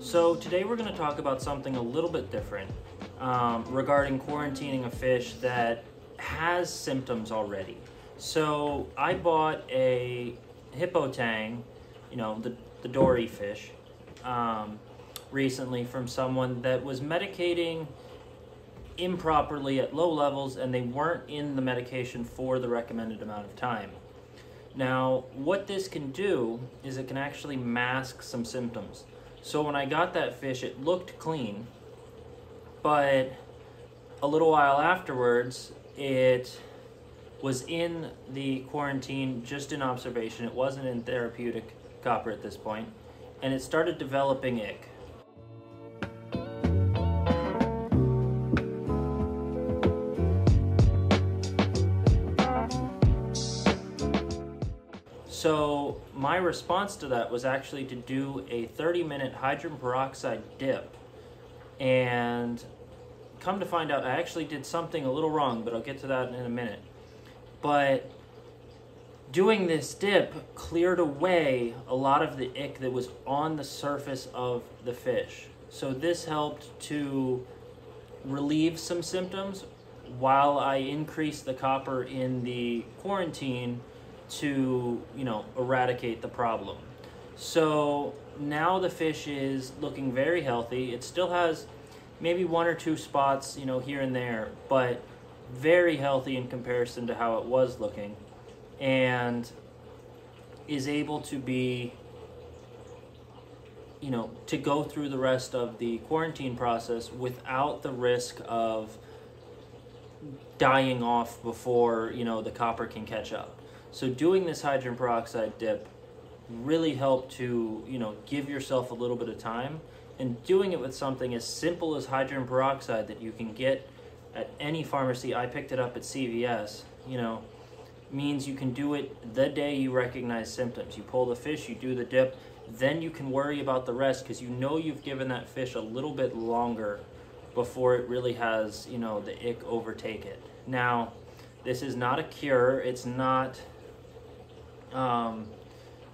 So today we're going to talk about something a little bit different um, regarding quarantining a fish that has symptoms already. So I bought a hippo tang, you know, the, the dory fish, um, recently from someone that was medicating improperly at low levels and they weren't in the medication for the recommended amount of time. Now, what this can do is it can actually mask some symptoms. So when I got that fish, it looked clean, but a little while afterwards, it was in the quarantine just in observation. It wasn't in therapeutic copper at this point, and it started developing ich. So my response to that was actually to do a 30 minute hydrogen peroxide dip. And come to find out, I actually did something a little wrong, but I'll get to that in a minute. But doing this dip cleared away a lot of the ich that was on the surface of the fish. So this helped to relieve some symptoms while I increased the copper in the quarantine to, you know, eradicate the problem. So now the fish is looking very healthy. It still has maybe one or two spots, you know, here and there, but very healthy in comparison to how it was looking and is able to be you know to go through the rest of the quarantine process without the risk of dying off before you know the copper can catch up so doing this hydrogen peroxide dip really helped to, you know, give yourself a little bit of time and doing it with something as simple as hydrogen peroxide that you can get at any pharmacy. I picked it up at CVS, you know, means you can do it the day you recognize symptoms. You pull the fish, you do the dip, then you can worry about the rest because you know you've given that fish a little bit longer before it really has, you know, the ich overtake it. Now, this is not a cure. It's not um,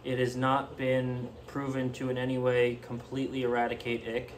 it has not been proven to in any way completely eradicate ich,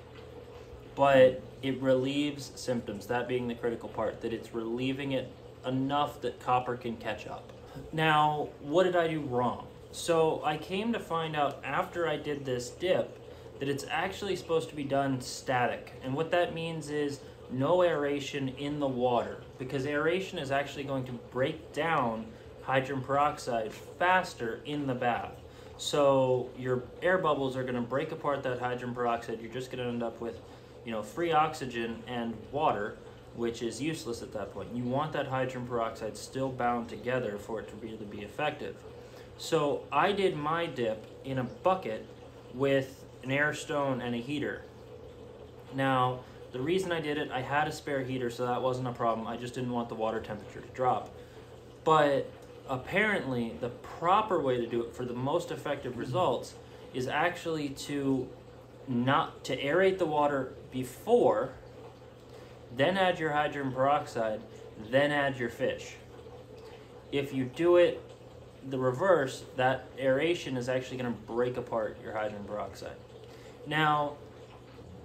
but it relieves symptoms, that being the critical part, that it's relieving it enough that copper can catch up. Now, what did I do wrong? So I came to find out after I did this dip that it's actually supposed to be done static. And what that means is no aeration in the water because aeration is actually going to break down hydrogen peroxide faster in the bath. So your air bubbles are going to break apart that hydrogen peroxide. You're just going to end up with, you know, free oxygen and water, which is useless at that point. You want that hydrogen peroxide still bound together for it to really be effective. So I did my dip in a bucket with an air stone and a heater. Now, the reason I did it, I had a spare heater, so that wasn't a problem. I just didn't want the water temperature to drop. But apparently the proper way to do it for the most effective results is actually to not to aerate the water before then add your hydrogen peroxide then add your fish. If you do it the reverse that aeration is actually going to break apart your hydrogen peroxide. Now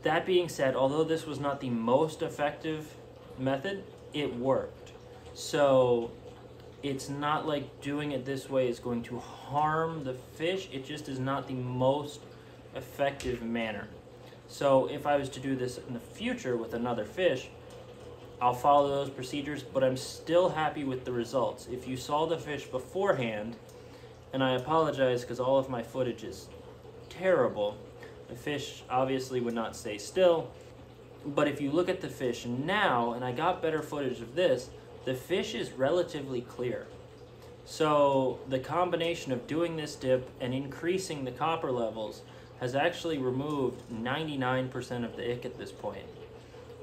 that being said although this was not the most effective method it worked. So it's not like doing it this way is going to harm the fish. It just is not the most effective manner. So if I was to do this in the future with another fish, I'll follow those procedures, but I'm still happy with the results. If you saw the fish beforehand, and I apologize because all of my footage is terrible, the fish obviously would not stay still. But if you look at the fish now, and I got better footage of this, the fish is relatively clear. So the combination of doing this dip and increasing the copper levels has actually removed 99% of the ich at this point.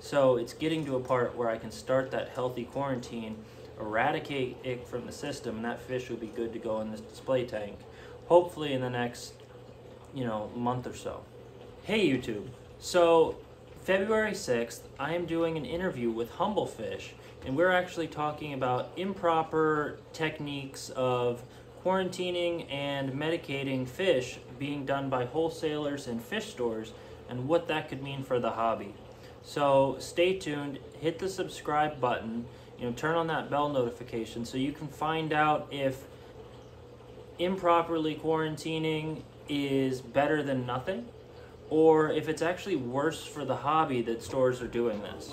So it's getting to a part where I can start that healthy quarantine, eradicate ich from the system, and that fish will be good to go in this display tank. Hopefully in the next, you know, month or so. Hey YouTube. So February 6th, I am doing an interview with Humblefish, and we're actually talking about improper techniques of quarantining and medicating fish being done by wholesalers and fish stores and what that could mean for the hobby. So stay tuned, hit the subscribe button, you know, turn on that bell notification so you can find out if improperly quarantining is better than nothing or if it's actually worse for the hobby that stores are doing this.